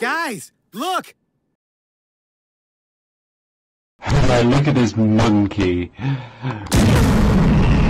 Guys, look! look at this monkey.